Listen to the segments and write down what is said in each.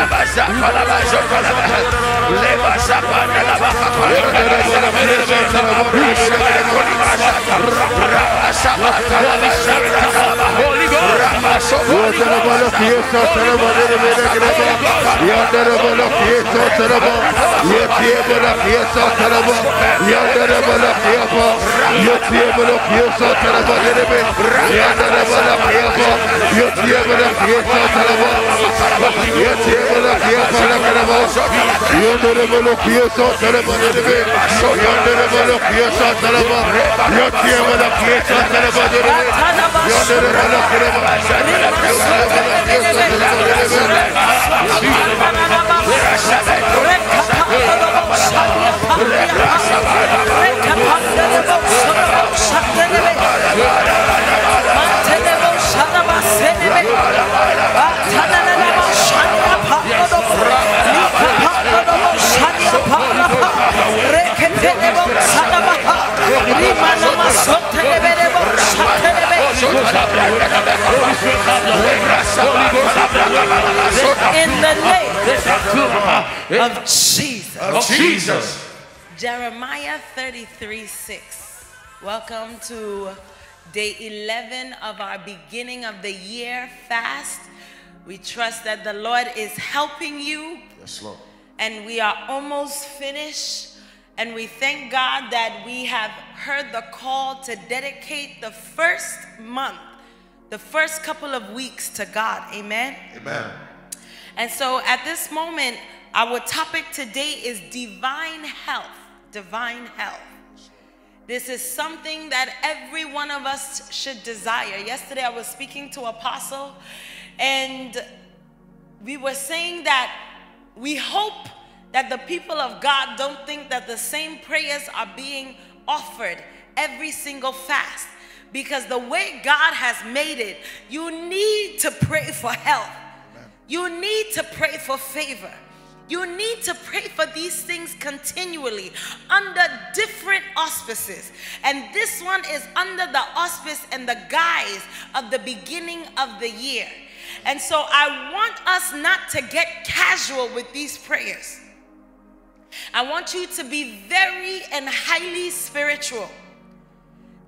Rabaza Palabazo Yo tenemos los pies, tenemos de vida crema. Yo tenemos los pies, tenemos. Yo tenemos los tenemos. Yo tenemos los pies, yo tenemos los pies, tenemos de vida. Yo tenemos los pies, yo tenemos los pies, tenemos. Yo tenemos los tenemos. Yo tenemos los pies, tenemos de vida. Yo tenemos los tenemos. Yo tenemos los pies, tenemos de vida. Yo tenemos Sana bak, rima namaz, sotte de bere bak, şatte name of Jesus. Of Jesus. Jeremiah 33 6. Welcome to day 11 of our beginning of the year fast. We trust that the Lord is helping you. Yes, Lord. And we are almost finished. And we thank God that we have heard the call to dedicate the first month, the first couple of weeks to God. Amen. Amen. And so at this moment, our topic today is divine health. Divine health. This is something that every one of us should desire. Yesterday, I was speaking to Apostle, and we were saying that we hope that the people of God don't think that the same prayers are being offered every single fast. Because the way God has made it, you need to pray for health. You need to pray for favor. You need to pray for these things continually under different auspices. And this one is under the auspice and the guise of the beginning of the year. And so I want us not to get casual with these prayers. I want you to be very and highly spiritual.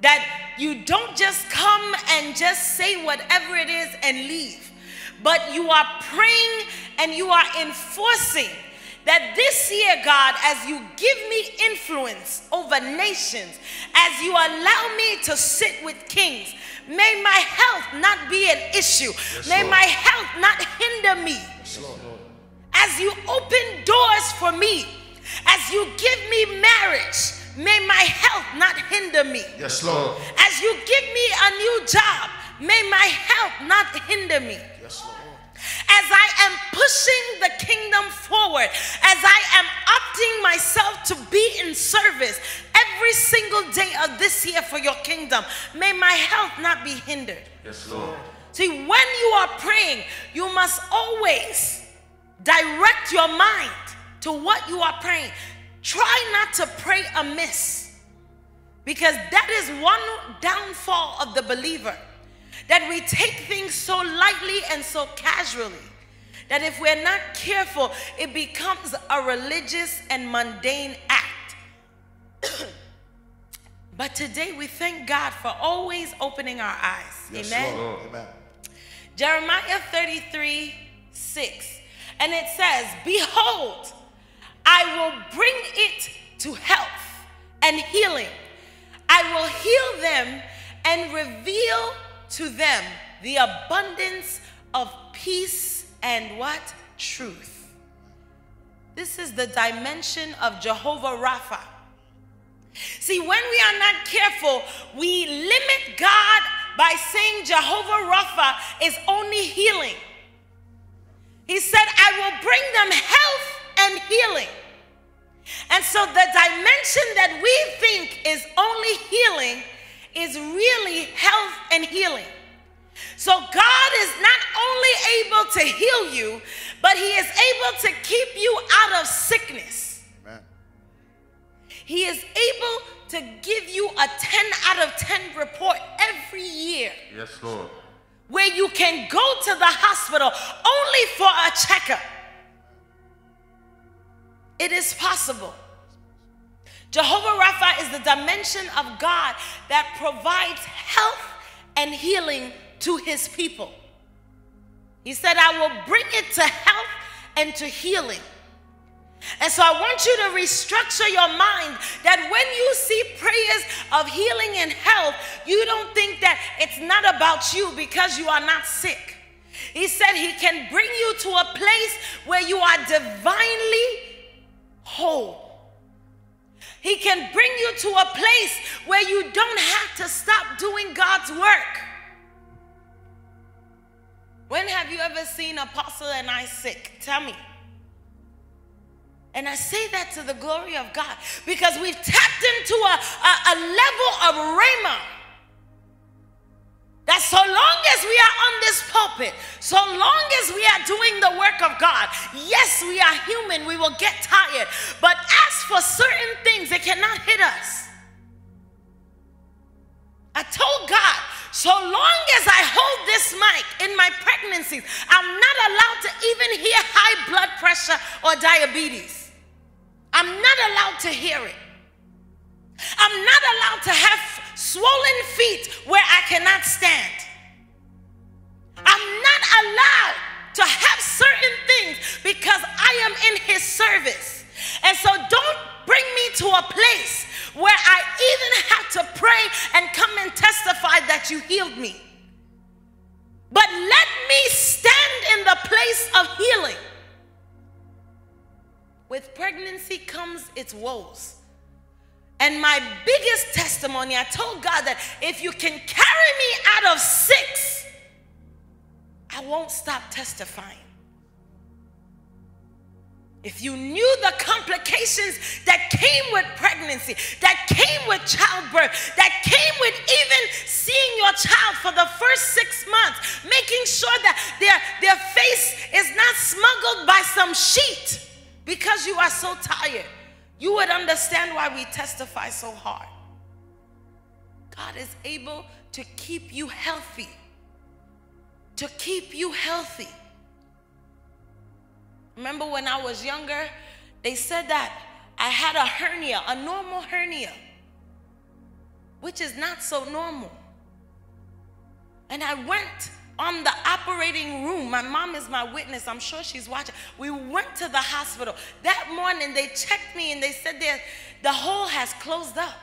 That you don't just come and just say whatever it is and leave but you are praying and you are enforcing that this year, God, as you give me influence over nations, as you allow me to sit with kings, may my health not be an issue. Yes, may Lord. my health not hinder me. Yes, as you open doors for me, as you give me marriage, may my health not hinder me. Yes, Lord. As you give me a new job, may my health not hinder me Yes, Lord. as I am pushing the kingdom forward, as I am opting myself to be in service every single day of this year for your kingdom, may my health not be hindered. Yes, Lord. See, when you are praying, you must always direct your mind to what you are praying. Try not to pray amiss because that is one downfall of the believer that we take things so lightly and so casually that if we're not careful, it becomes a religious and mundane act. but today we thank God for always opening our eyes. Yes, Amen. Lord. Amen. Jeremiah 33 6. And it says, Behold, I will bring it to health and healing. I will heal them and reveal to them the abundance of peace and what? Truth. This is the dimension of Jehovah Rapha. See, when we are not careful, we limit God by saying Jehovah Rapha is only healing. He said, I will bring them health and healing. And so the dimension that we think is only healing is really health and healing. So God is not only able to heal you, but He is able to keep you out of sickness. Amen. He is able to give you a 10 out of 10 report every year. Yes, Lord. Where you can go to the hospital only for a checkup. It is possible. Jehovah Rapha is the dimension of God that provides health and healing to his people. He said, I will bring it to health and to healing. And so I want you to restructure your mind that when you see prayers of healing and health, you don't think that it's not about you because you are not sick. He said he can bring you to a place where you are divinely whole. He can bring you to a place where you don't have to stop doing God's work. When have you ever seen Apostle and I sick? Tell me. And I say that to the glory of God because we've tapped into a, a, a level of rhema that so long as we are on this pulpit, so long as we are doing the work of God, yes, we are human, we will get tired. But as for certain things, they cannot hit us. I told God, so long as I hold this mic in my pregnancies, I'm not allowed to even hear high blood pressure or diabetes. I'm not allowed to hear it. I'm not allowed to have swollen feet where I cannot stand. I'm not allowed to have certain things because I am in his service. And so don't bring me to a place where I even have to pray and come and testify that you healed me. But let me stand in the place of healing. With pregnancy comes its woes. And my biggest testimony, I told God that if you can carry me out of six, I won't stop testifying. If you knew the complications that came with pregnancy, that came with childbirth, that came with even seeing your child for the first six months, making sure that their, their face is not smuggled by some sheet because you are so tired, you would understand why we testify so hard. God is able to keep you healthy. To keep you healthy. Remember when I was younger, they said that I had a hernia, a normal hernia, which is not so normal. And I went on the operating room. My mom is my witness. I'm sure she's watching. We went to the hospital. That morning, they checked me and they said that the hole has closed up.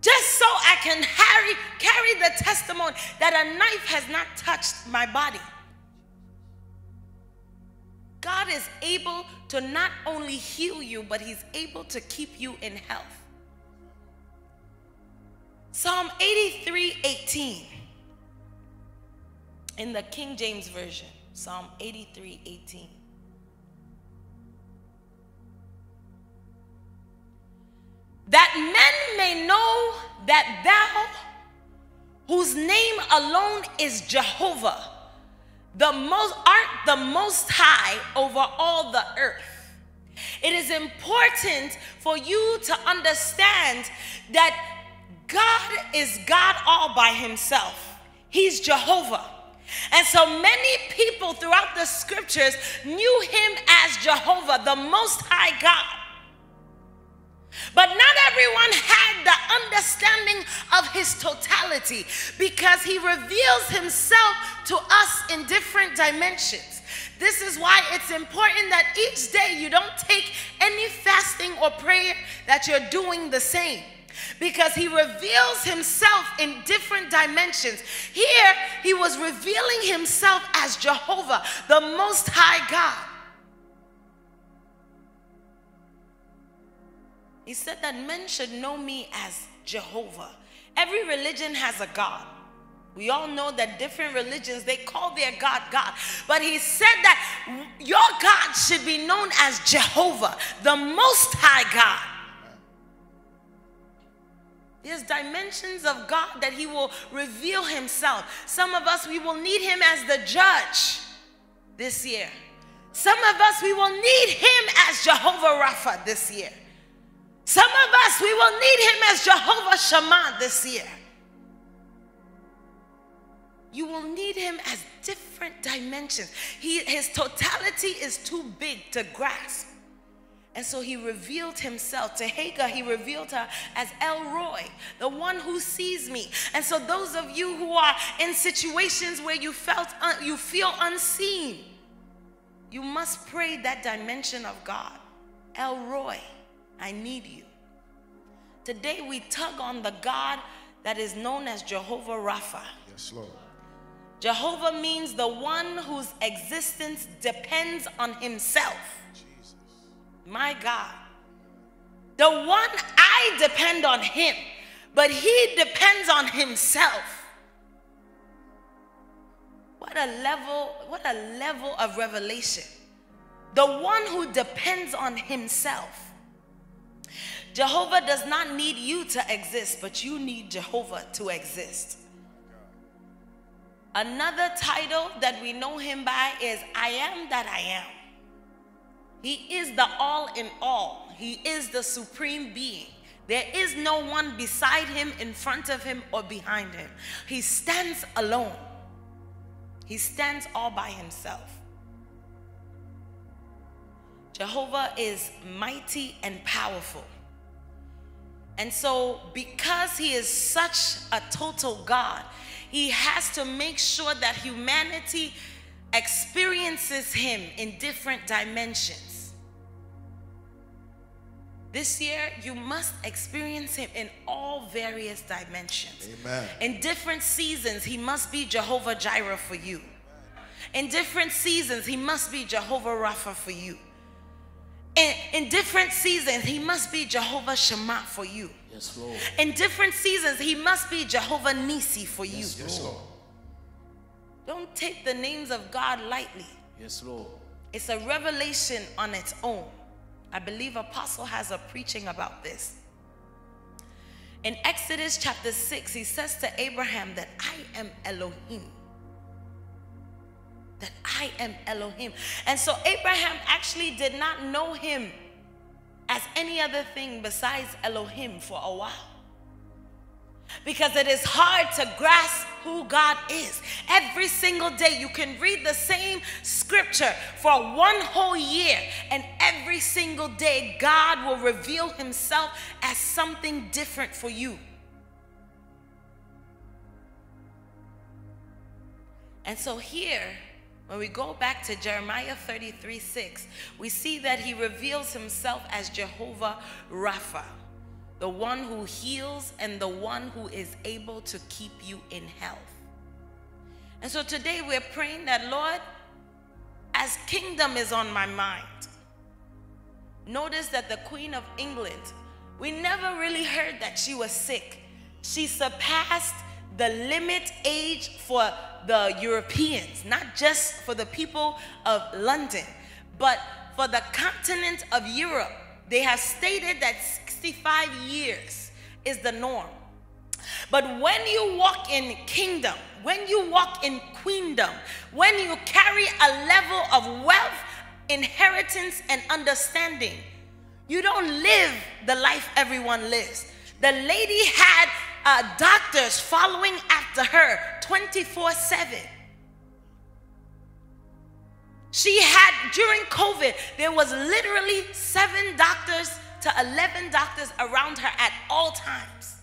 Just so I can carry, carry the testimony that a knife has not touched my body. God is able to not only heal you, but He's able to keep you in health. Psalm 83 18 in the King James Version, Psalm 83 18. That men may know that thou, whose name alone is Jehovah, the most art the most high over all the earth. It is important for you to understand that God is God all by himself. He's Jehovah. And so many people throughout the scriptures knew him as Jehovah, the Most High God. But not everyone had the understanding of his totality because he reveals himself to us in different dimensions. This is why it's important that each day you don't take any fasting or prayer that you're doing the same because he reveals himself in different dimensions. Here, he was revealing himself as Jehovah, the Most High God. He said that men should know me as Jehovah. Every religion has a God. We all know that different religions, they call their God God. But he said that your God should be known as Jehovah, the Most High God. There's dimensions of God that He will reveal Himself. Some of us, we will need Him as the judge this year. Some of us, we will need Him as Jehovah Rapha this year. Some of us, we will need Him as Jehovah Shammah this year. You will need Him as different dimensions. He, his totality is too big to grasp. And so he revealed himself to Hagar. He revealed her as El Roi, the one who sees me. And so those of you who are in situations where you felt un- you feel unseen, you must pray that dimension of God. El Roi, I need you. Today we tug on the God that is known as Jehovah Rapha. Yes, Lord. Jehovah means the one whose existence depends on himself. Jesus. My God. The one I depend on him, but he depends on himself. What a level, what a level of revelation. The one who depends on himself. Jehovah does not need you to exist, but you need Jehovah to exist. Another title that we know him by is I am that I am. He is the all in all, He is the supreme being. There is no one beside him, in front of him, or behind him. He stands alone, he stands all by himself. Jehovah is mighty and powerful. And so, because he is such a total God, he has to make sure that humanity experiences him in different dimensions. This year, you must experience him in all various dimensions. Amen. In different seasons, he must be Jehovah Jireh for you. In different seasons, he must be Jehovah Rapha for you. In, in different seasons, he must be Jehovah Shema for you. Yes, Lord. In different seasons, he must be Jehovah Nisi for you. Yes, Lord. Don't take the names of God lightly. Yes, Lord. It's a revelation on its own. I believe Apostle has a preaching about this. In Exodus chapter 6, he says to Abraham that I am Elohim. That I am Elohim. And so Abraham actually did not know him as any other thing besides Elohim for a while. Because it is hard to grasp who God is. Every single day, you can read the same scripture for one whole year, and every single day, God will reveal Himself as something different for you. And so, here, when we go back to Jeremiah 33 6, we see that He reveals Himself as Jehovah Rapha the one who heals and the one who is able to keep you in health. And so today we're praying that, Lord, as kingdom is on my mind, notice that the Queen of England, we never really heard that she was sick. She surpassed the limit age for the Europeans, not just for the people of London, but for the continent of Europe. They have stated that 65 years is the norm. But when you walk in kingdom, when you walk in queendom, when you carry a level of wealth, inheritance, and understanding, you don't live the life everyone lives. The lady had uh, doctors following after her 24 7. She had, during COVID, there was literally seven doctors to 11 doctors around her at all times.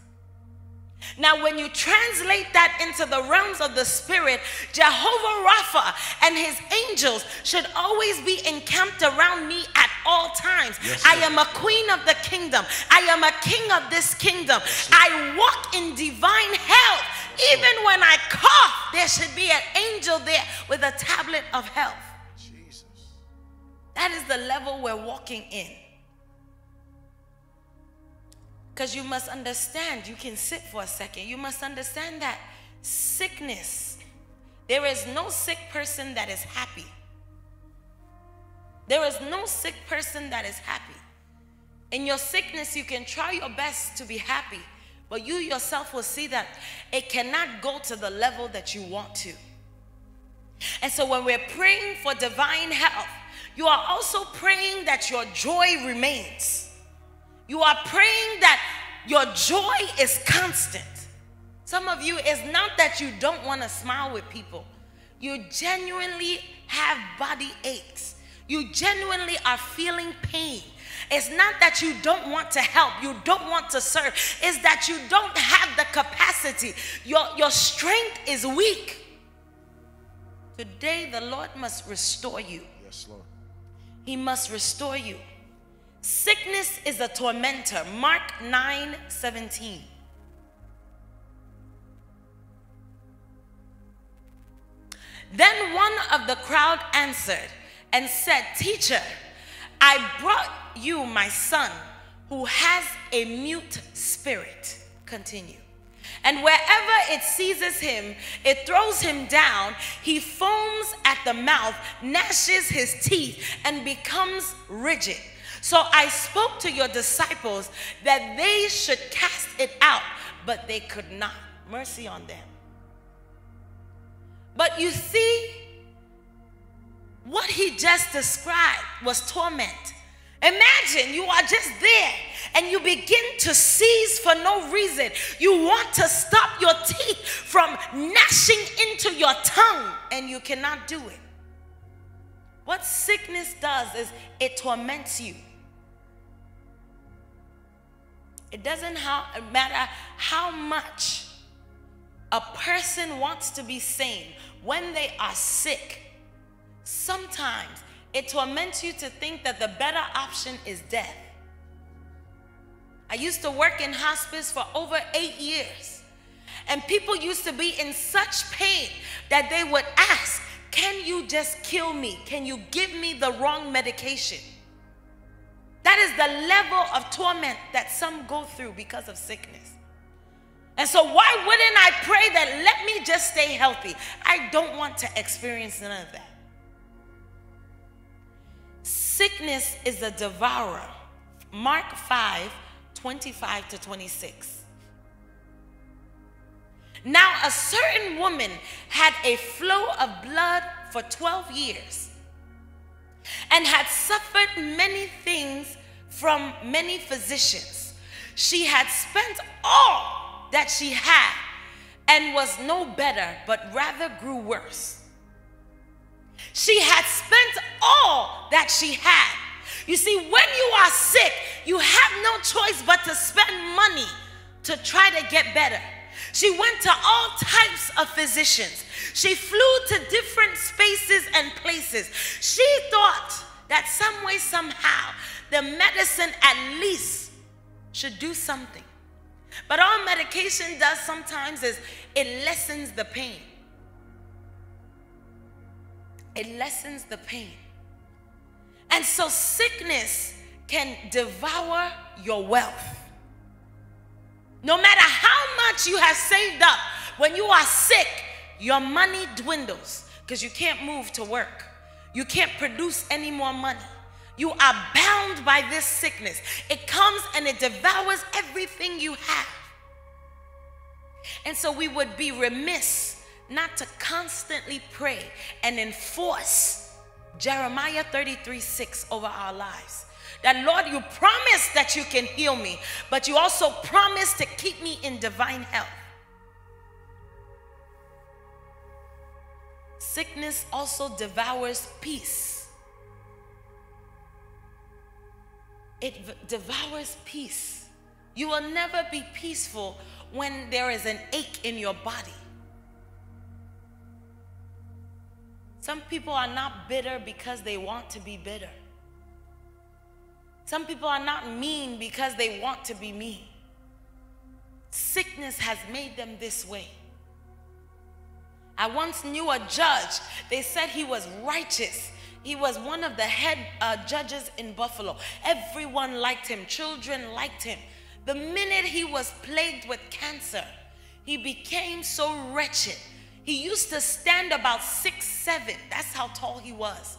Now, when you translate that into the realms of the spirit, Jehovah Rapha and his angels should always be encamped around me at all times. Yes, I am a queen of the kingdom, I am a king of this kingdom. I walk in divine health. Even when I cough, there should be an angel there with a tablet of health. That is the level we're walking in. Because you must understand, you can sit for a second. You must understand that sickness, there is no sick person that is happy. There is no sick person that is happy. In your sickness, you can try your best to be happy, but you yourself will see that it cannot go to the level that you want to. And so when we're praying for divine health, you are also praying that your joy remains. You are praying that your joy is constant. Some of you, it's not that you don't want to smile with people, you genuinely have body aches. You genuinely are feeling pain. It's not that you don't want to help, you don't want to serve, it's that you don't have the capacity. Your, your strength is weak. Today, the Lord must restore you. Yes, Lord. He must restore you. Sickness is a tormentor. Mark 9 17. Then one of the crowd answered and said, Teacher, I brought you my son who has a mute spirit. Continue. And wherever it seizes him, it throws him down. He foams at the mouth, gnashes his teeth, and becomes rigid. So I spoke to your disciples that they should cast it out, but they could not. Mercy on them. But you see, what he just described was torment. Imagine you are just there and you begin to seize for no reason. You want to stop your teeth from gnashing into your tongue and you cannot do it. What sickness does is it torments you. It doesn't matter how much a person wants to be sane when they are sick. Sometimes it torments you to think that the better option is death. I used to work in hospice for over eight years. And people used to be in such pain that they would ask, Can you just kill me? Can you give me the wrong medication? That is the level of torment that some go through because of sickness. And so, why wouldn't I pray that let me just stay healthy? I don't want to experience none of that. Sickness is a devourer. Mark 5 25 to 26. Now, a certain woman had a flow of blood for 12 years and had suffered many things from many physicians. She had spent all that she had and was no better, but rather grew worse. She had spent all that she had. You see, when you are sick, you have no choice but to spend money to try to get better. She went to all types of physicians. She flew to different spaces and places. She thought that some way, somehow, the medicine at least should do something. But all medication does sometimes is it lessens the pain. It lessens the pain. And so sickness can devour your wealth. No matter how much you have saved up, when you are sick, your money dwindles because you can't move to work. You can't produce any more money. You are bound by this sickness. It comes and it devours everything you have. And so we would be remiss not to constantly pray and enforce Jeremiah 33 6 over our lives. That Lord, you promise that you can heal me, but you also promise to keep me in divine health. Sickness also devours peace. It devours peace. You will never be peaceful when there is an ache in your body. Some people are not bitter because they want to be bitter. Some people are not mean because they want to be mean. Sickness has made them this way. I once knew a judge, they said he was righteous. He was one of the head uh, judges in Buffalo. Everyone liked him, children liked him. The minute he was plagued with cancer, he became so wretched he used to stand about six, seven. That's how tall he was.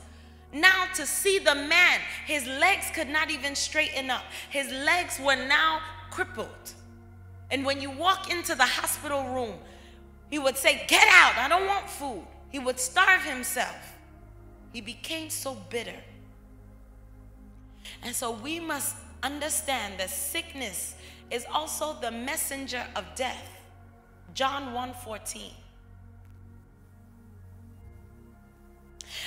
Now, to see the man, his legs could not even straighten up. His legs were now crippled. And when you walk into the hospital room, he would say, Get out, I don't want food. He would starve himself. He became so bitter. And so we must understand that sickness is also the messenger of death. John 1 14.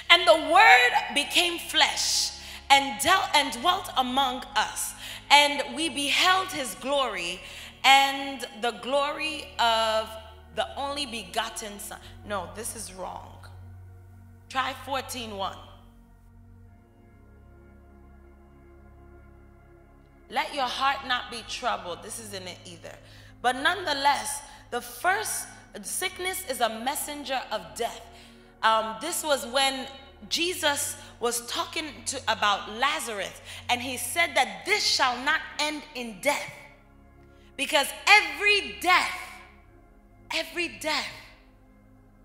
And the word became flesh and dealt and dwelt among us. And we beheld his glory and the glory of the only begotten son. No, this is wrong. Try 14:1. Let your heart not be troubled. This isn't it either. But nonetheless, the first sickness is a messenger of death. Um, this was when Jesus was talking to, about Lazarus, and he said that this shall not end in death. Because every death, every death,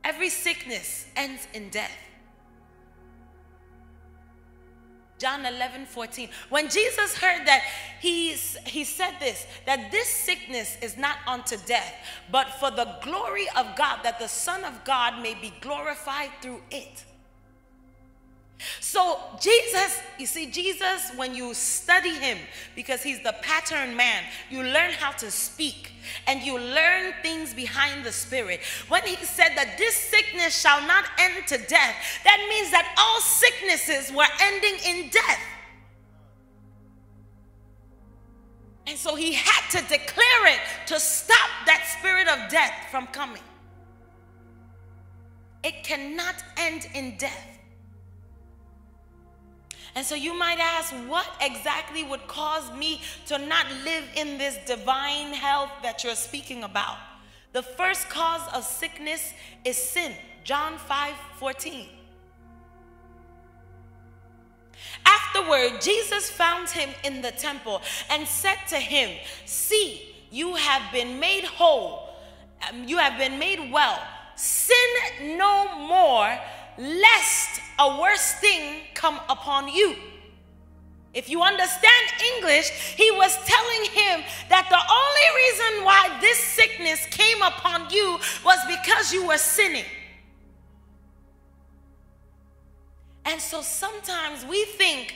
every sickness ends in death. John 11, 14. When Jesus heard that, he, he said this that this sickness is not unto death, but for the glory of God, that the Son of God may be glorified through it. So, Jesus, you see, Jesus, when you study him, because he's the pattern man, you learn how to speak and you learn things behind the spirit. When he said that this sickness shall not end to death, that means that all sicknesses were ending in death. And so he had to declare it to stop that spirit of death from coming. It cannot end in death. And so you might ask, what exactly would cause me to not live in this divine health that you're speaking about? The first cause of sickness is sin. John 5 14. Afterward, Jesus found him in the temple and said to him, See, you have been made whole, um, you have been made well. Sin no more lest a worse thing come upon you. If you understand English, he was telling him that the only reason why this sickness came upon you was because you were sinning. And so sometimes we think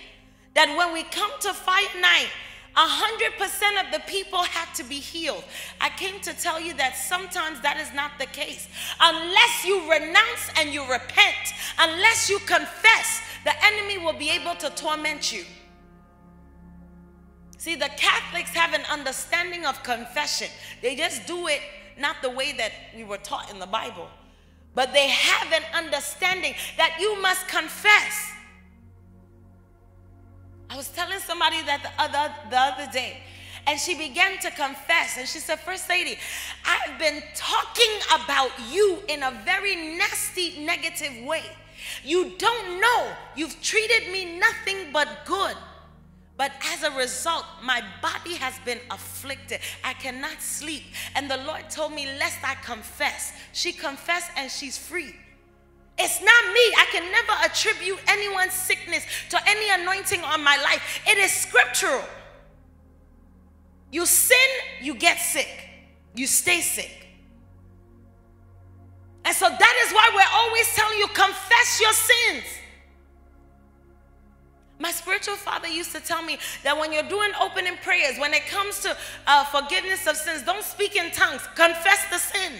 that when we come to fire night, 100% of the people had to be healed. I came to tell you that sometimes that is not the case. Unless you renounce and you repent, unless you confess, the enemy will be able to torment you. See, the Catholics have an understanding of confession. They just do it not the way that we were taught in the Bible, but they have an understanding that you must confess. I was telling somebody that the other, the other day, and she began to confess. And she said, First Lady, I've been talking about you in a very nasty, negative way. You don't know. You've treated me nothing but good. But as a result, my body has been afflicted. I cannot sleep. And the Lord told me, Lest I confess. She confessed and she's free. It's not me. I can never attribute anyone's sickness to any anointing on my life. It is scriptural. You sin, you get sick. You stay sick. And so that is why we're always telling you confess your sins. My spiritual father used to tell me that when you're doing opening prayers, when it comes to uh, forgiveness of sins, don't speak in tongues, confess the sin.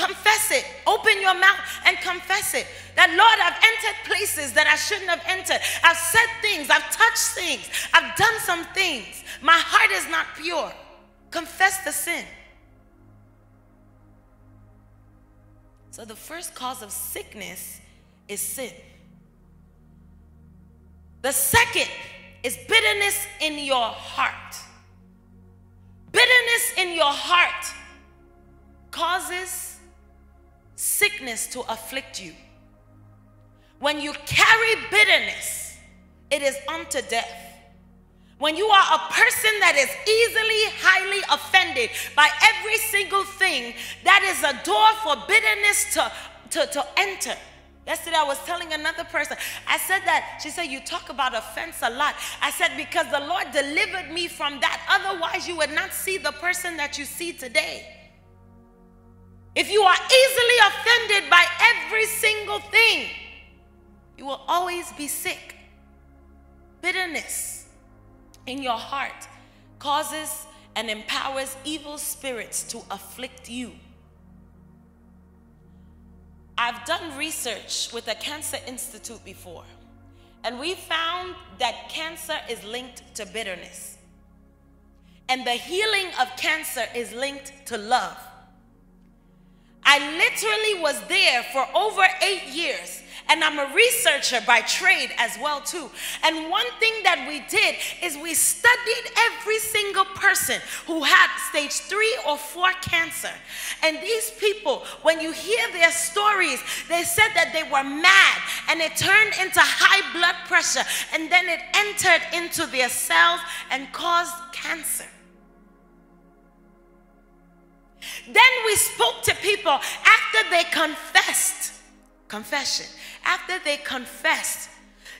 Confess it. Open your mouth and confess it. That, Lord, I've entered places that I shouldn't have entered. I've said things. I've touched things. I've done some things. My heart is not pure. Confess the sin. So, the first cause of sickness is sin. The second is bitterness in your heart. Bitterness in your heart causes sickness to afflict you. When you carry bitterness, it is unto death. When you are a person that is easily highly offended by every single thing, that is a door for bitterness to, to, to enter. Yesterday, I was telling another person, I said that, she said, You talk about offense a lot. I said, Because the Lord delivered me from that. Otherwise, you would not see the person that you see today. If you are easily offended by every single thing, you will always be sick. Bitterness in your heart causes and empowers evil spirits to afflict you. I've done research with the Cancer Institute before, and we found that cancer is linked to bitterness. And the healing of cancer is linked to love. I literally was there for over eight years and I'm a researcher by trade as well too. And one thing that we did is we studied every single person who had stage 3 or 4 cancer. And these people, when you hear their stories, they said that they were mad and it turned into high blood pressure and then it entered into their cells and caused cancer. Then we spoke to people after they confessed. Confession after they confessed,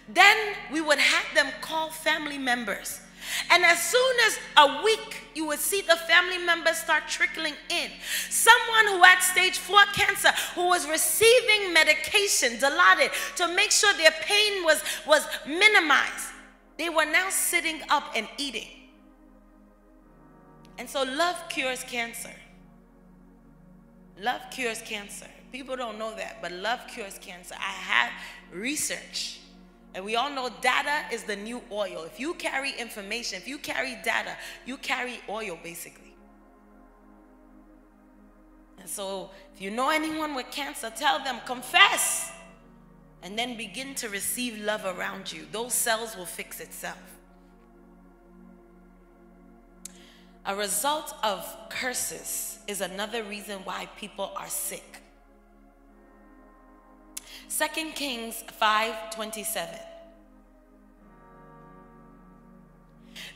then we would have them call family members. And as soon as a week, you would see the family members start trickling in. Someone who had stage four cancer, who was receiving medication, Dilaudid, to make sure their pain was, was minimized, they were now sitting up and eating. And so love cures cancer. Love cures cancer. People don't know that, but love cures cancer. I have research. And we all know data is the new oil. If you carry information, if you carry data, you carry oil basically. And so, if you know anyone with cancer, tell them, confess, and then begin to receive love around you. Those cells will fix itself. A result of curses is another reason why people are sick. 2 Kings 5:27.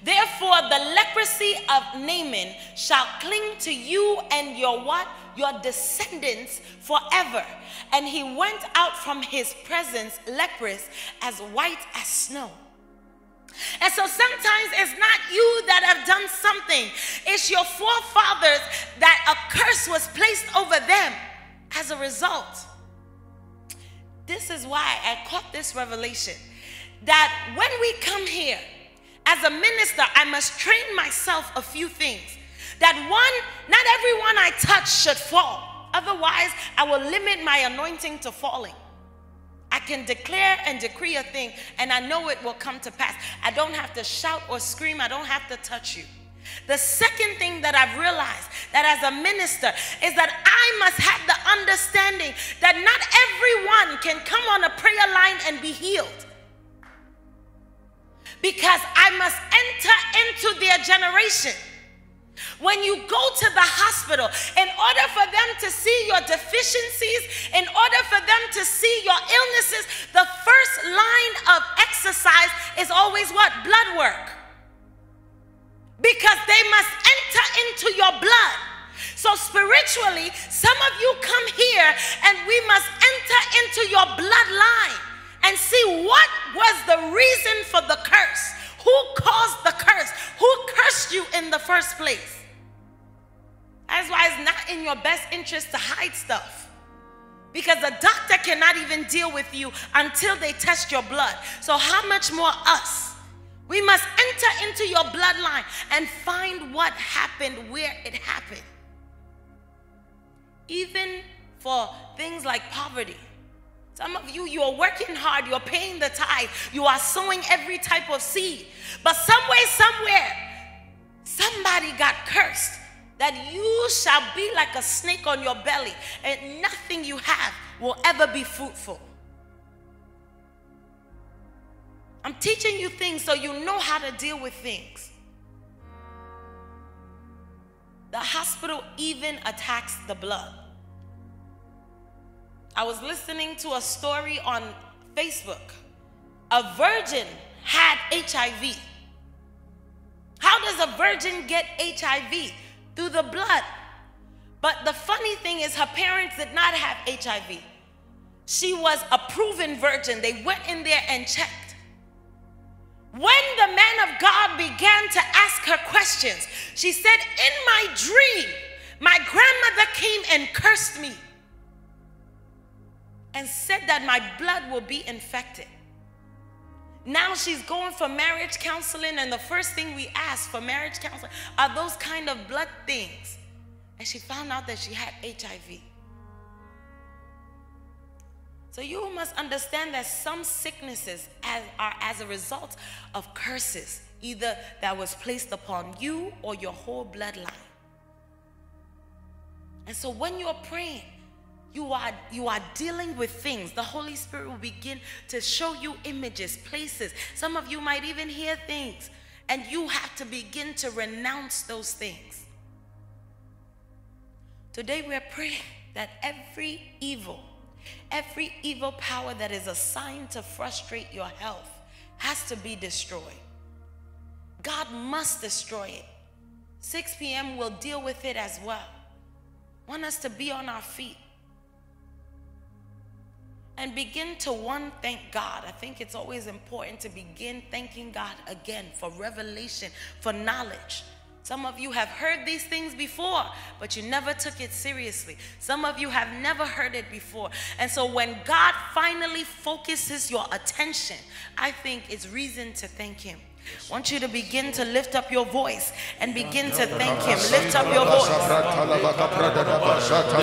Therefore the leprosy of Naaman shall cling to you and your what? Your descendants forever. And he went out from his presence leprous as white as snow. And so sometimes it's not you that have done something, it's your forefathers that a curse was placed over them as a result. This is why I caught this revelation that when we come here, as a minister, I must train myself a few things. That one, not everyone I touch should fall. Otherwise, I will limit my anointing to falling. I can declare and decree a thing, and I know it will come to pass. I don't have to shout or scream, I don't have to touch you. The second thing that I've realized that as a minister is that I must have the understanding that not everyone can come on a prayer line and be healed. Because I must enter into their generation. When you go to the hospital, in order for them to see your deficiencies, in order for them to see your illnesses, the first line of exercise is always what? Blood work because they must enter into your blood. So, spiritually, some of you come here and we must enter into your bloodline and see what was the reason for the curse. Who caused the curse? Who cursed you in the first place? That's why it's not in your best interest to hide stuff. Because the doctor cannot even deal with you until they test your blood. So, how much more us? We must enter into your bloodline and find what happened where it happened. Even for things like poverty. Some of you, you're working hard, you're paying the tithe, you are sowing every type of seed. But somewhere, somewhere, somebody got cursed that you shall be like a snake on your belly, and nothing you have will ever be fruitful. I'm teaching you things so you know how to deal with things. The hospital even attacks the blood. I was listening to a story on Facebook. A virgin had HIV. How does a virgin get HIV? Through the blood. But the funny thing is, her parents did not have HIV. She was a proven virgin. They went in there and checked. When the man of God began to ask her questions, she said, In my dream, my grandmother came and cursed me and said that my blood will be infected. Now she's going for marriage counseling, and the first thing we ask for marriage counseling are those kind of blood things. And she found out that she had HIV. So you must understand that some sicknesses as, are as a result of curses, either that was placed upon you or your whole bloodline. And so when you're praying, you are you are dealing with things. The holy spirit will begin to show you images places. Some of you might even hear things and you have to begin to renounce those things. Today we're praying that every evil every evil power that is assigned to frustrate your health has to be destroyed. God must destroy it. 6 p.m will deal with it as well. Want us to be on our feet and begin to one thank God. I think it's always important to begin thanking God again for revelation, for knowledge. Some of you have heard these things before, but you never took it seriously. Some of you have never heard it before. And so when God finally focuses your attention, I think it's reason to thank Him. I want you to begin to lift up your voice and begin to thank Him. Lift up your voice.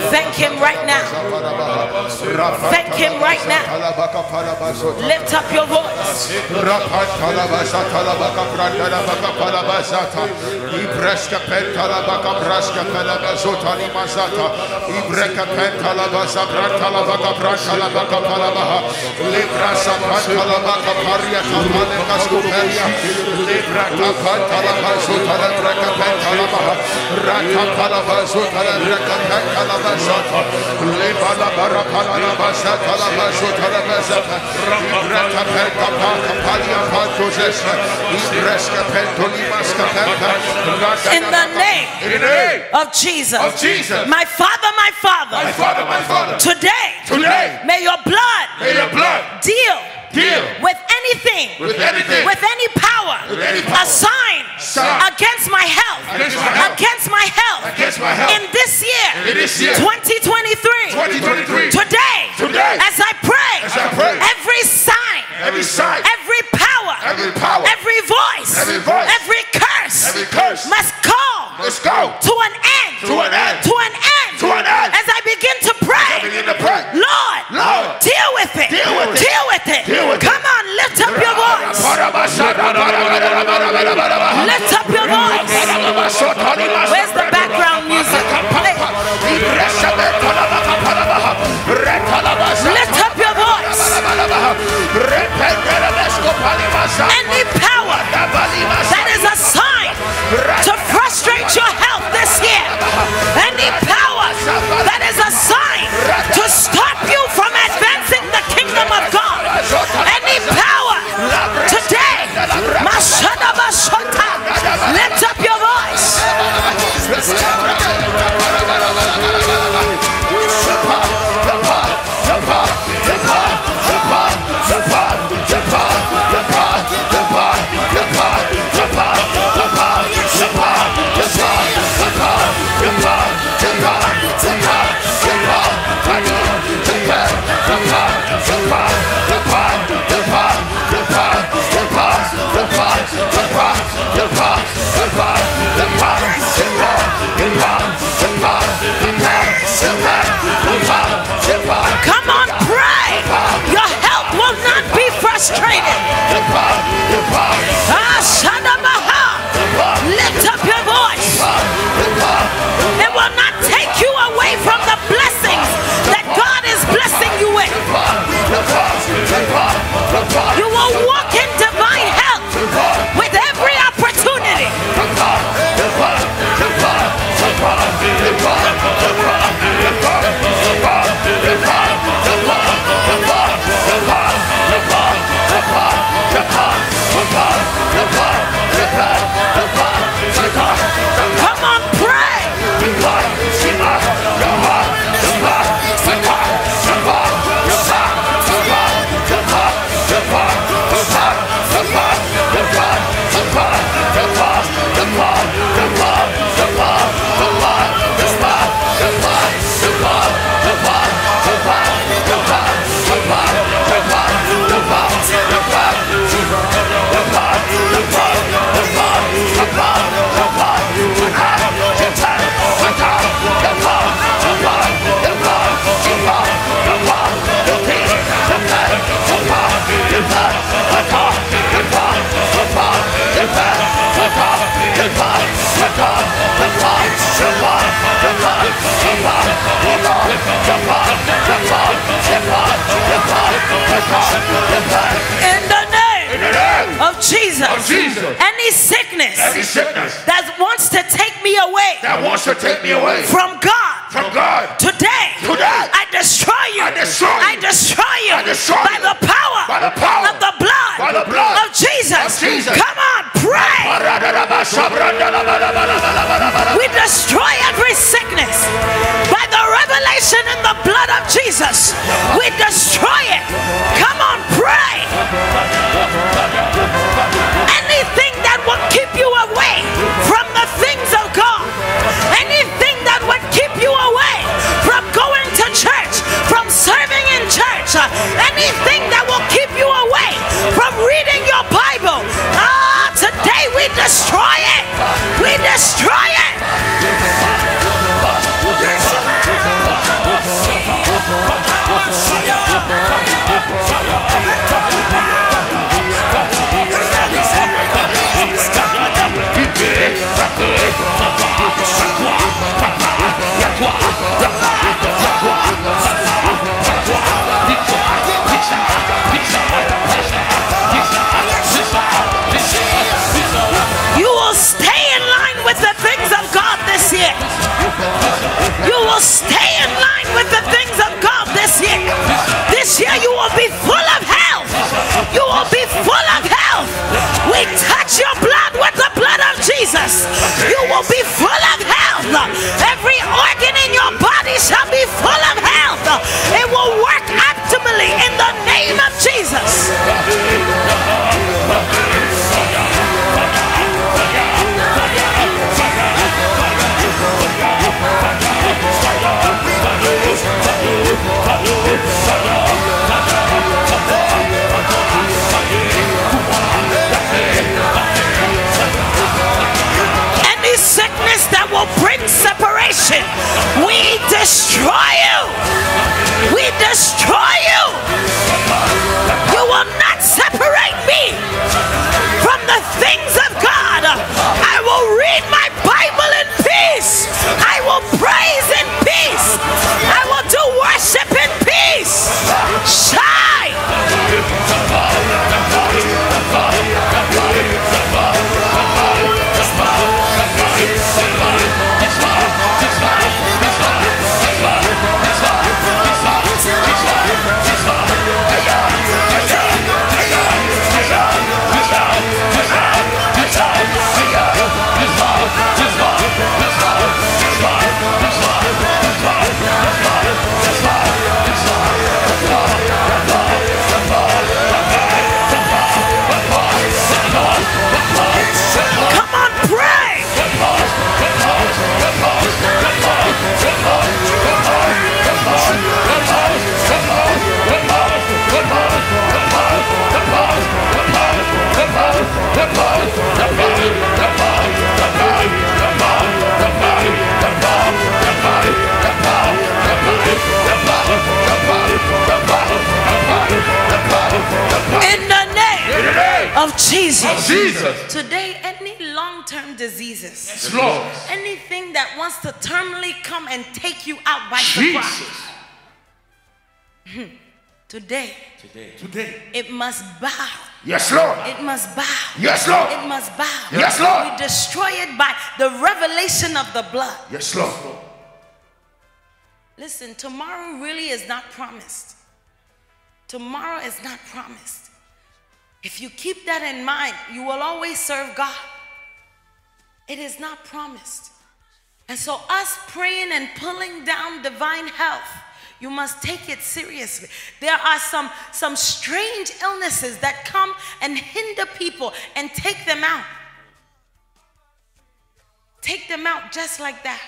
Thank Him right now. Thank Him right now. Lift up your voice. Ibreska penta la baka braska pentalabaka bazota pelabazotani mazata. Ibreka penta la baza braka la baka braka la baka pentalabaza brantalabaka brantalabaka penta la baka paria kapalekas kuperia. Libraka pentalabazotana breka pentalabaha. Raka palabazotana breka pentalabazata. Libala bara palabazata la bazata. Ibreka penta baka paria pantozesa. Ibreshka pentolimaska pentalabaha. In the name In the name of Jesus. of Jesus. My Father, my Father. My Father, my Father. Today. Today. May your blood May your blood deal. Deal. with anything. With anything. With any power. With any power. Assigned against my health. Against my health. Against my health. Against my health. In this year. In this year. 2023. 2023. Today. Today. Sickness that wants to take me away that wants to take me away from God. from God. Today, Today, I destroy you. I destroy you. I destroy you. I destroy by you. the power, By the power. of the blood, By the blood of Jesus. of Jesus. Come on, pray. Separation, we destroy you. We destroy you. You will not separate me from the things of God. I will read my Bible in peace. I will praise in peace. I will do worship in peace. Shine. In the name of Jesus. Jesus. Today, any long term diseases, Yes, Lord. anything that wants to terminally come and take you out by surprise, hmm. Today, today, Today. it must bow. Yes, Lord. It must bow. Yes, Lord. It must bow. Yes, Lord. We destroy it by the revelation of the blood. Yes, Lord. Listen, tomorrow really is not promised. Tomorrow is not promised. If you keep that in mind, you will always serve God. It is not promised. And so, us praying and pulling down divine health, you must take it seriously. There are some, some strange illnesses that come and hinder people and take them out. Take them out just like that.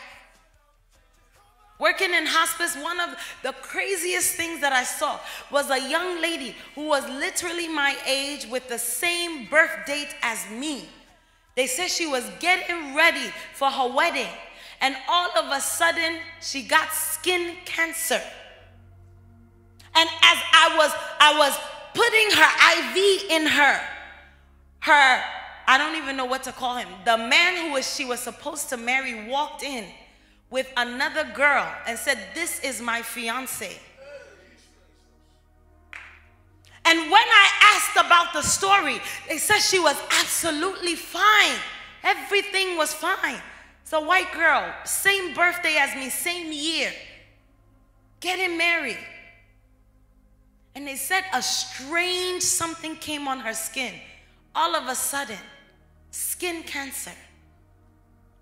Working in hospice, one of the craziest things that I saw was a young lady who was literally my age with the same birth date as me. They said she was getting ready for her wedding, and all of a sudden, she got skin cancer. And as I was, I was putting her IV in her, her, I don't even know what to call him. The man who was she was supposed to marry walked in with another girl and said, This is my fiance. And when I asked about the story, they said she was absolutely fine Everything was fine. It's a white girl, same birthday as me, same year, getting married. And they said a strange something came on her skin. All of a sudden, skin cancer.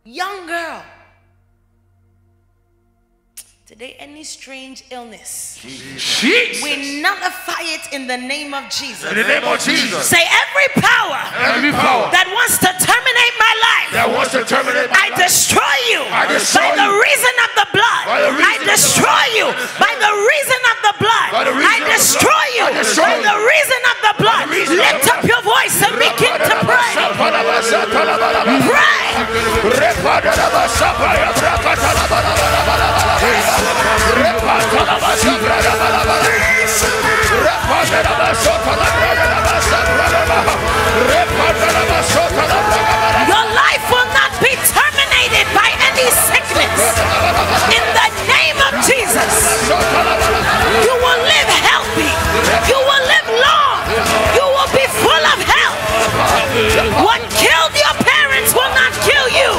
Young girl. Today, any strange illness, Jesus. we nullify it in the name of Jesus. In the name of Jesus. Say every power Every power that wants to terminate my life, that wants to terminate I destroy you I destroy by the reason of the blood. By the reason I destroy you by the reason of the blood. I reason of the destroy you by you. the reason of the blood. the reason of Lift up your voice and begin to pray. Pray. Sickness. In the name of Jesus, you will live healthy. You will live long. You will be full of health. What killed your parents will not kill you.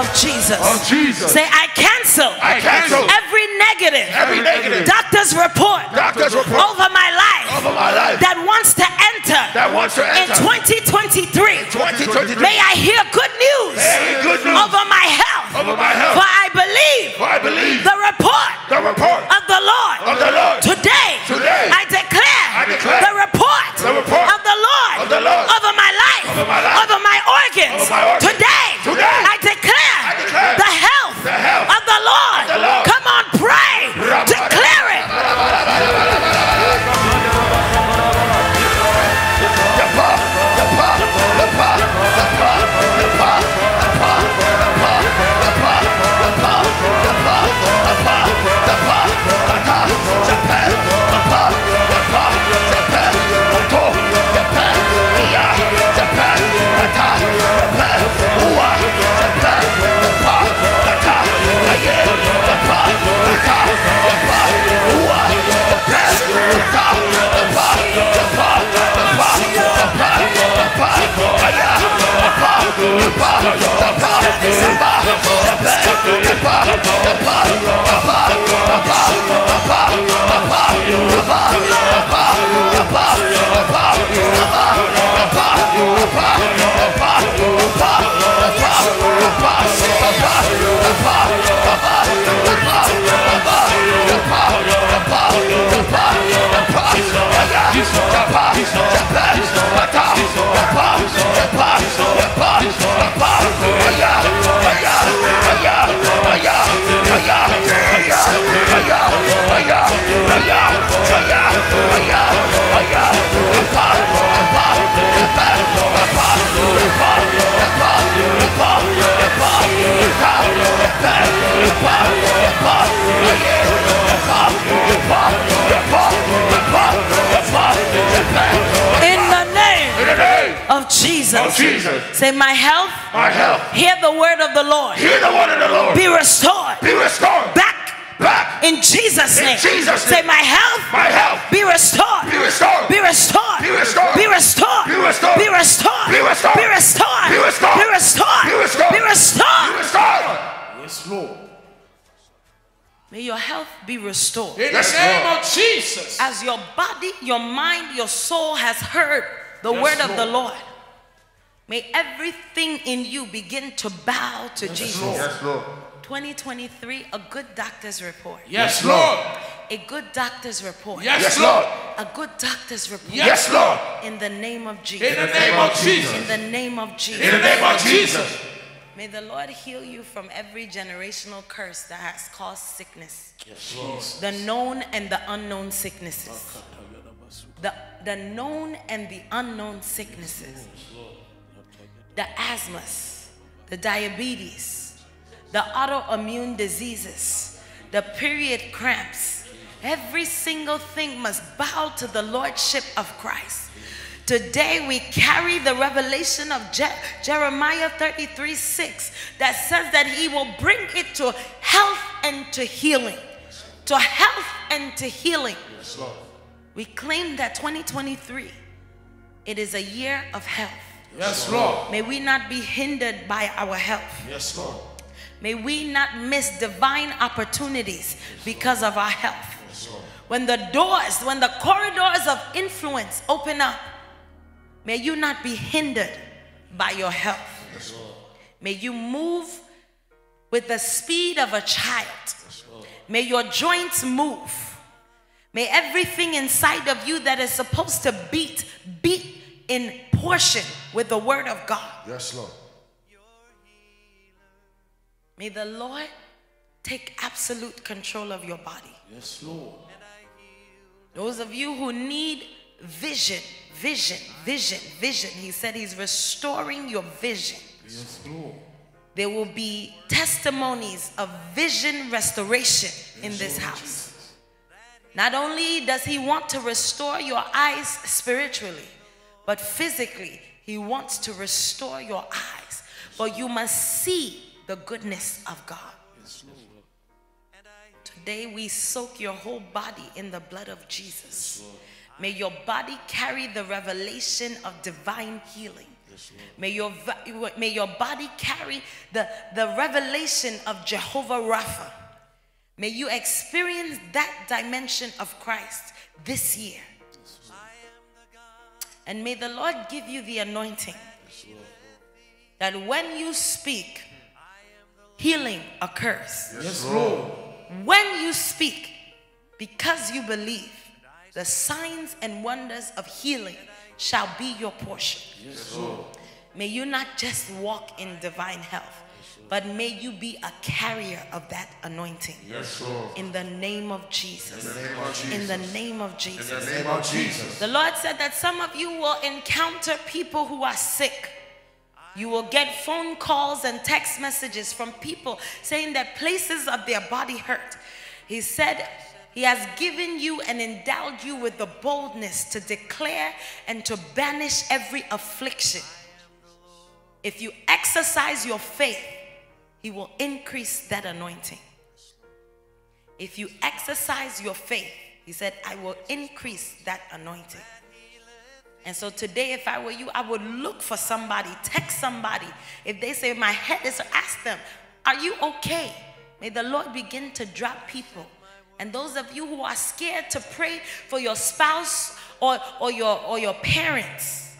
Of Jesus. Of Jesus. Say, I cancel I cancel every negative every negative doctor's report doctor's report over my life over my life that wants to enter that wants to in enter 2023. 2023. May I hear good news May good news over my health. over my health. For I believe For I believe the report the report of the Lord. of the Lord. Today, Today, I declare, I declare the report, the report of the Lord, of the Lord over my life, over my life, over my organs. over my organs. Today, Europa Say, my health, my health. hear the word of the Lord. Hear the word of the Lord. Be restored. Be restored. Back Back. in Jesus' name. In Jesus name. Say, my health, My health. be restored. Be restored. Be restored. Be restored. Be restored. Be restored. Be restored. Be restored. Be restored. Be restored. Be restored. Be restored. Be restored. Be restored. Yes, Lord. May your health be restored. In Yes, the name Lord. of Jesus. As your body, your mind, your soul has heard the Yes, word of the Lord. Lord. May everything in you begin to bow to Jesus. Lord. Yes, Lord. 2023, a good doctor's report. Yes, Lord. A good doctor's report. Yes, Yes, Lord. Lord. A good doctor's report. Yes, Lord. In the name of Jesus. In the name of Jesus. In Jesus. the name of Jesus. In the name of Jesus. May the Lord heal you from every generational curse that has caused sickness. Yes, Lord. The known and the unknown sicknesses. The, the known and the unknown sicknesses. The asthmas, the diabetes, the autoimmune diseases, the period cramps. Every single thing must bow to the Lordship of Christ. Today we carry the revelation of Je- Jeremiah 33 6 that says that he will bring it to health and to healing. To health and to healing. Yes, We claim that 2023 it is a year of health. Yes, Lord. May we not be hindered by our health. Yes, Lord. May we not miss divine opportunities because of our health. Yes, Lord. When the doors, when the corridors of influence open up, may you not be hindered by your health. Yes, Lord. May you move with the speed of a child. Yes, May your joints move. May everything inside of you that is supposed to beat, beat in portion with the word of God. Yes, Lord. May the Lord take absolute control of your body. Yes, Lord. Those of you who need vision, vision, vision, vision, he said he's restoring your vision. Yes, Lord. There will be testimonies of vision restoration in this house. Not only does he want to restore your eyes spiritually, but physically, he wants to restore your eyes. But you must see the goodness of God. Today we soak your whole body in the blood of Jesus. May your body carry the revelation of divine healing. May your, may your body carry the, the revelation of Jehovah Rapha. May you experience that dimension of Christ this year. And may the Lord give you the anointing that when you speak, healing occurs. Yes, Lord. When you speak, because you believe, the signs and wonders of healing shall be your portion. Yes, Lord. May you not just walk in divine health, but may you be a carrier of that anointing. Yes, Lord. In the name of Jesus. In the name of Jesus. In the name of In Jesus. the name of Jesus. The Lord said that some of you will encounter people who are sick. You will get phone calls and text messages from people saying that places of their body hurt. He said, He has given you and endowed you with the boldness to declare and to banish every affliction. If you exercise your faith, He will increase that anointing. If you exercise your faith, He said, I will increase that anointing. And so today, if I were you, I would look for somebody, text somebody. If they say, My head is, ask them, Are you okay? May the Lord begin to drop people. And those of you who are scared to pray for your spouse or, or, your, or your parents,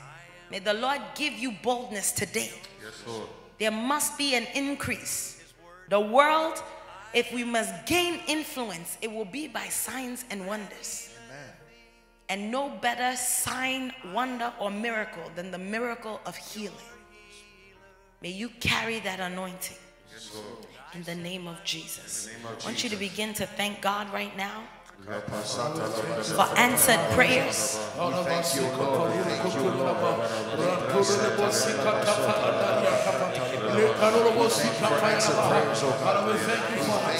may the Lord give you boldness today. Yes, Lord. There must be an increase. The world, if we must gain influence, it will be by signs and wonders. Amen. And no better sign, wonder, or miracle than the miracle of healing. May you carry that anointing in the name of Jesus. I want you to begin to thank God right now. For answered prayers. We thank you, Lord. We thank you, Lord. You for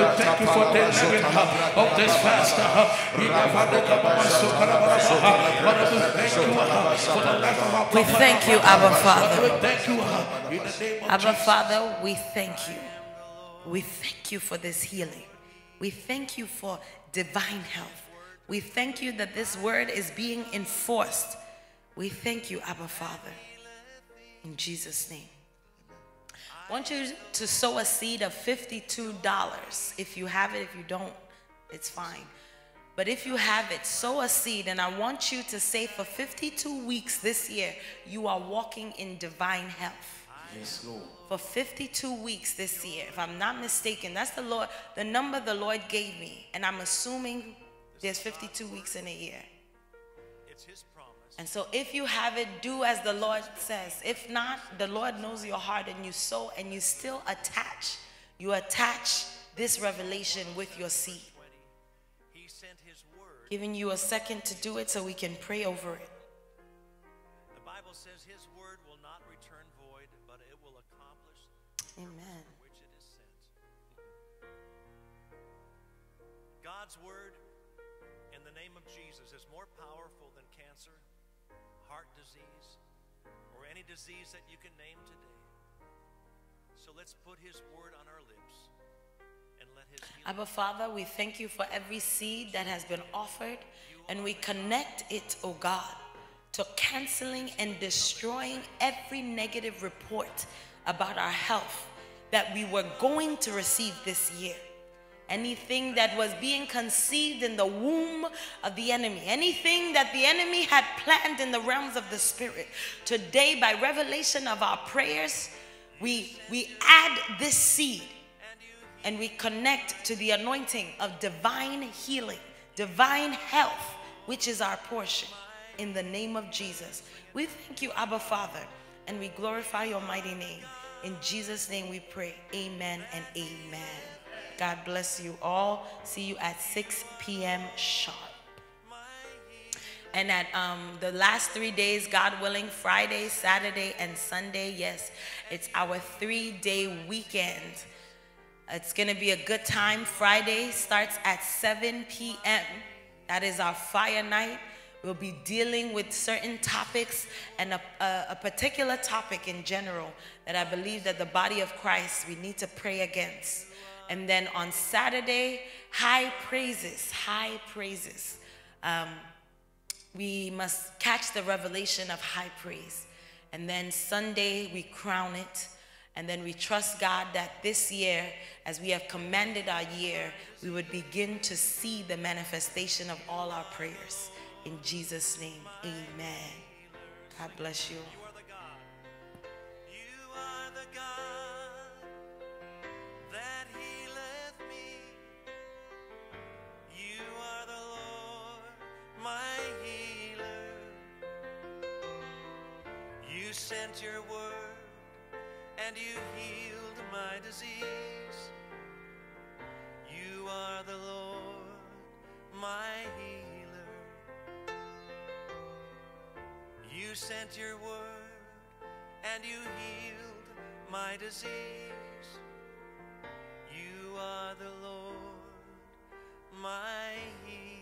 uh, in the name of Abba Jesus. Father, we thank you. We thank you for this healing. We thank you for divine health. We thank you that this word is being enforced. We thank you, Abba Father. In Jesus' name. I want you to sow a seed of $52. If you have it, if you don't, it's fine. But if you have it, sow a seed, and I want you to say for 52 weeks this year, you are walking in divine health Yes, Lord. for 52 weeks this year. If I'm not mistaken, that's the Lord, the number the Lord gave me. And I'm assuming there's 52 weeks in a year. It's His promise. And so if you have it, do as the Lord says. If not, the Lord knows your heart and you sow and you still attach. You attach this revelation with your seed. He sent His word. Giving you a second to do it so we can pray over it. The Bible says His word will not return void, but it will accomplish Amen. which it is sent. God's word disease that you can name today. So let's put His word on our lips and let His Abba Father, we thank you for every seed that has been offered, and we connect it, oh God, to canceling and destroying every negative report about our health that we were going to receive this year. Anything that was being conceived in the womb of the enemy, anything that the enemy had planned in the realms of the spirit, today, by revelation of our prayers, we, we add this seed and we connect to the anointing of divine healing, divine health, which is our portion. In the name of Jesus, we thank you, Abba Father, and we glorify your mighty name. In Jesus' name we pray. Amen and amen. God bless you all. See you at 6 p.m. sharp. And at um, the last three days, God willing, Friday, Saturday, and Sunday, yes, it's our three day weekend. It's going to be a good time. Friday starts at 7 p.m. That is our fire night. We'll be dealing with certain topics and a, a, a particular topic in general that I believe that the body of Christ we need to pray against. And then on Saturday, high praises, high praises. Um, we must catch the revelation of high praise. And then Sunday, we crown it. And then we trust God that this year, as we have commanded our year, we would begin to see the manifestation of all our prayers. In Jesus' name, amen. God bless you. My healer. You sent your word and you healed my disease. You are the Lord, my healer. You sent your word and you healed my disease. You are the Lord, my healer.